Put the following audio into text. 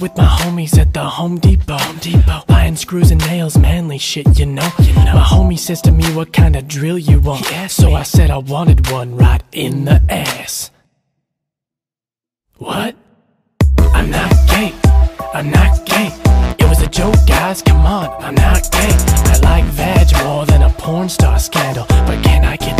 with my homies at the Home Depot. Home Depot. Buying screws and nails, manly shit, you know. You know. My homie says to me, what kind of drill you want? so I said I wanted one right in the ass. What? I'm not gay. I'm not gay. It was a joke, guys. Come on, I'm not gay. I like veg more than a porn star scandal. But can I get?